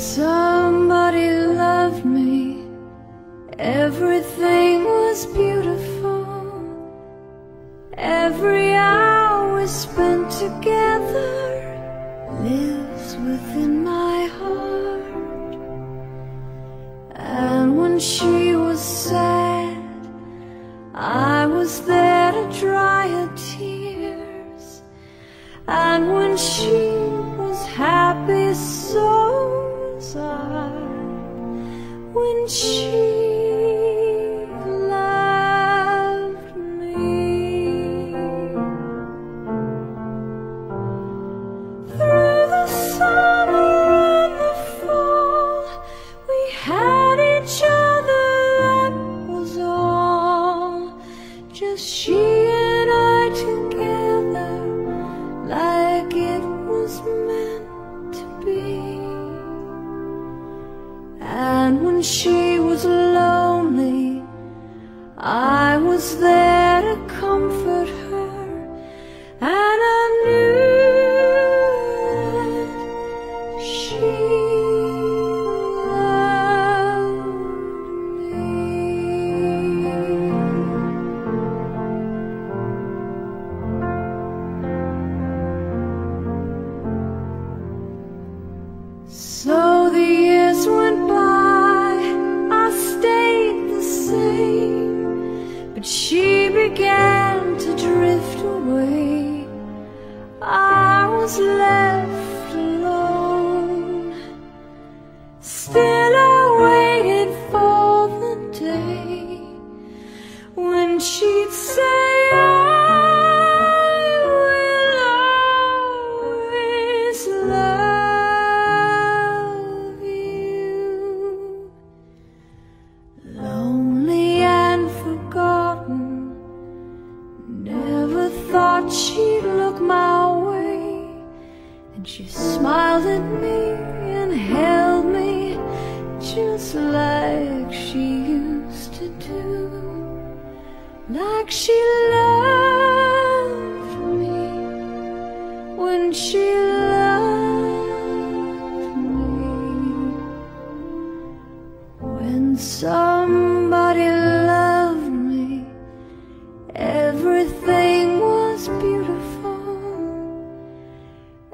somebody loved me, everything was beautiful. Every hour we spent together lives within my heart. And when she was sad, I was there to dry her tears. And when she When she And when she was lonely, I was there to comfort her, and I knew that she but she began to drift away. I was she'd look my way. And she smiled at me and held me just like she used to do. Like she loved me when she loved me. When somebody loved me, everything was beautiful.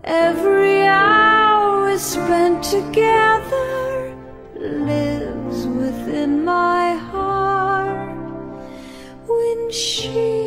Every hour spent together lives within my heart. When she